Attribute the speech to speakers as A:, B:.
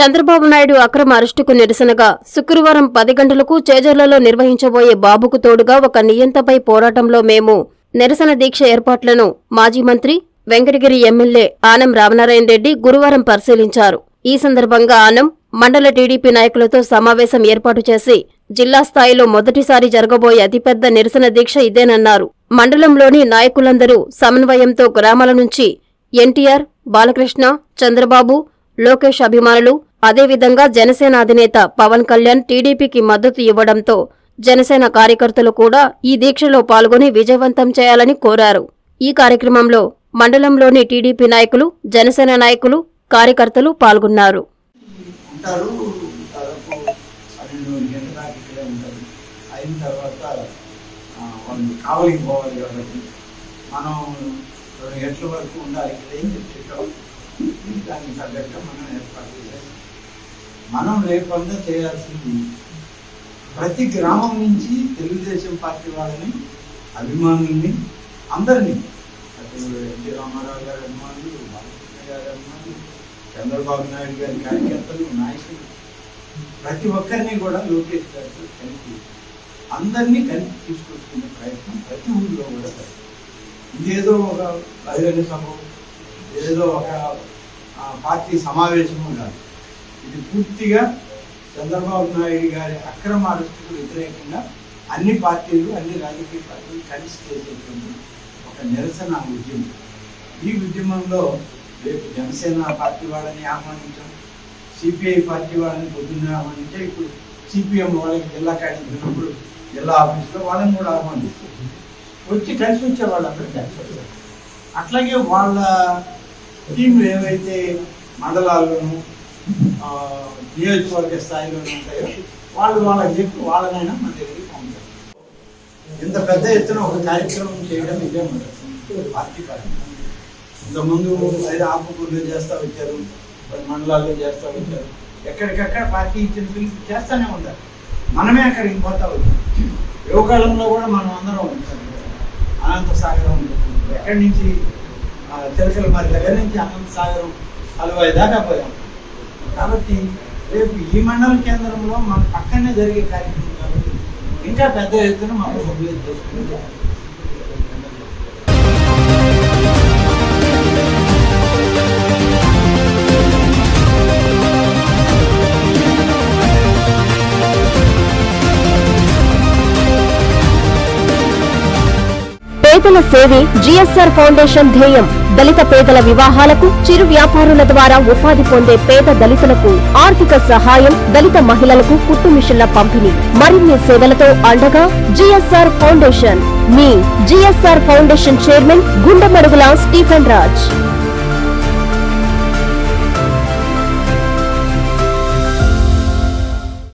A: చంద్రబాబు నాయుడు అక్రమ అరెస్టుకు నిరసనగా శుక్రవారం పది గంటలకు చేజర్లలో నిర్వహించబోయే బాబుకు తోడుగా ఒక నియంతపై పోరాటంలో మేము నిరసన దీక్ష ఏర్పాట్లను మాజీ మంత్రి వెంకటగిరి ఎమ్మెల్యే ఆనం రామనారాయణ రెడ్డి గురువారం పరిశీలించారు. ఈ సందర్భంగా ఆనం మండల టీడీపీ నాయకులతో సమావేశం ఏర్పాటు చేసి జిల్లా స్థాయిలో మొదటిసారి జరగబోయే అతిపెద్ద నిరసన దీక్ష ఇదేనన్నారు. మండలంలోని నాయకులందరూ సమన్వయంతో గ్రామాల నుంచి ఎన్టీఆర్ బాలకృష్ణ చంద్రబాబు లోకేష్ అభిమానులు అదేవిధంగా జనసేన అధినేత పవన్ కళ్యాణ్ టీడీపీకి మద్దతు ఇవ్వడంతో జనసేన కార్యకర్తలు కూడా ఈ దీక్షలో పాల్గొని విజయవంతం చేయాలని కోరారు. ఈ కార్యక్రమంలో మండలంలోని టీడీపీ నాయకులు జనసేన నాయకులు కార్యకర్తలు పాల్గొన్నారు.
B: ఉంటారు. మనం రెండు గంటల వరకు ఉండాలి. ఇక్కడ ఏం చెప్పేటాం దానికి తగ్గట్టు మనం ఏర్పాటు చేయాలి. మనం లేకుండా చేయాల్సింది ప్రతి గ్రామం నుంచి తెలుగుదేశం పార్టీ వాళ్ళని అభిమానుల్ని అందరినీ. అటు ఎన్టీ రామారావు గారి అభిమానులు బాలకృష్ణ గారి అభిమానులు చంద్రబాబు నాయుడు గారి కార్యకర్తలు నాయకులు. ప్రతి ఒక్కరిని కూడా లోకేష్ గారితో కలిపి అందరినీ కలిపి తీసుకొచ్చుకునే ప్రయత్నం ప్రతి ఊళ్ళో కూడా ఇదేదో ఒక బహిరంగ సభ ఏదో ఒక పార్టీ సమావేశము కాదు. ఇది పూర్తిగా చంద్రబాబు నాయుడు గారి అక్రమ అరెస్టుకు వ్యతిరేకంగా అన్ని పార్టీలు అన్ని రాజకీయ పార్టీలు కలిసి చేసేటువంటి ఒక నిరసన ఉద్యమం. ఈ ఉద్యమంలో రేపు జనసేన పార్టీ వాళ్ళని ఆహ్వానించాం. సిపిఐ పార్టీ వాళ్ళని పొద్దున్న ఆహ్వానించే ఇప్పుడు సిపిఎం వాళ్ళకి జిల్లా కార్యక్రమప్పుడు జిల్లా ఆఫీస్లో వాళ్ళని కూడా ఆహ్వానిస్తారు వచ్చి కలిసి వచ్చే వాళ్ళందరూ కలిసి వస్తారు అట్లాగే వాళ్ళ టీంలు ఏవైతే మండలాల్లోనూ నియోజకవర్గ స్థాయిలో ఉంటాయో వాళ్ళు వాళ్ళకి చెప్పి వాళ్ళనైనా మన దగ్గరికి పంపుతారు. ఇంత పెద్ద ఎత్తున ఒక కార్యక్రమం చేయడం ఇదే మొదటి పార్టీ కార్యక్రమం. ఇంతకుముందు ఐదు ఆకుకూరలు చేస్తా వచ్చారు పది మండలాల్లో చేస్తా వచ్చారు. ఎక్కడికక్కడ పార్టీ ఇచ్చిన పిలుపు చేస్తానే ఉంటారు. మనమే అక్కడికి పోతా వచ్చాం. యువకాలంలో కూడా మనం అందరం ఉంటాం. అనంత సాగరం ఎక్కడి నుంచి? ఆ, చిలకల మరి దగ్గర నుంచి అనంత సాగరం. హల్వాయి దాకా పోయాం. కాబట్టి రేపు ఈ మండల కేంద్రంలో మన పక్కనే జరిగే కార్యక్రమం కాబట్టి ఇంకా పెద్ద ఎత్తున మనం మొబిలైజ్ చేసుకుంటాం
A: పేదల సేవే జిఎస్ఆర్ ఫౌండేషన్ ధ్యేయం. దళిత పేదల వివాహాలకు చిరు వ్యాపారుల ద్వారా ఉపాధి పొందే పేద దళితులకు ఆర్థిక సహాయం దళిత మహిళలకు కుట్టు మిషన్ల పంపిణీ. మరిన్ని సేవలతో అండగా జిఎస్ఆర్ ఫౌండేషన్. మీ GSR foundation chairman Gundamadugula Stephen Raj.